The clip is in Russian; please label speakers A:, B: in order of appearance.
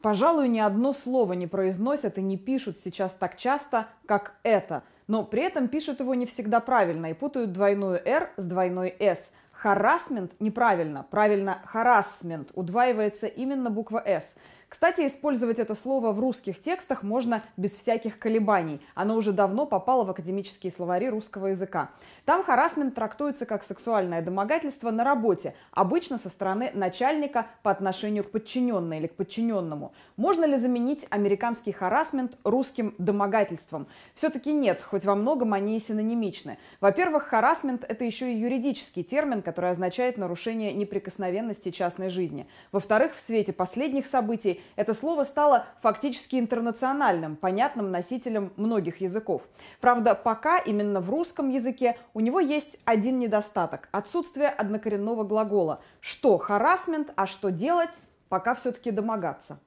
A: Пожалуй, ни одно слово не произносят и не пишут сейчас так часто, как это. Но при этом пишут его не всегда правильно и путают двойную «р» с двойной «с». Харасмент неправильно, правильно харассмент, удваивается именно буква «с». Кстати, использовать это слово в русских текстах можно без всяких колебаний. Оно уже давно попало в академические словари русского языка. Там харасмент трактуется как сексуальное домогательство на работе, обычно со стороны начальника по отношению к подчиненной или к подчиненному. Можно ли заменить американский харасмент русским домогательством? Все-таки нет, хоть во многом они и синонимичны. Во-первых, харасмент – это еще и юридический термин, который означает нарушение неприкосновенности частной жизни. Во-вторых, в свете последних событий это слово стало фактически интернациональным, понятным носителем многих языков. Правда, пока именно в русском языке у него есть один недостаток – отсутствие однокоренного глагола. Что харасмент, а что делать, пока все-таки домогаться.